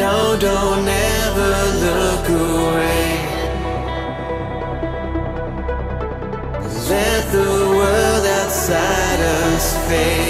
No, don't ever look away. Let the world outside us fade.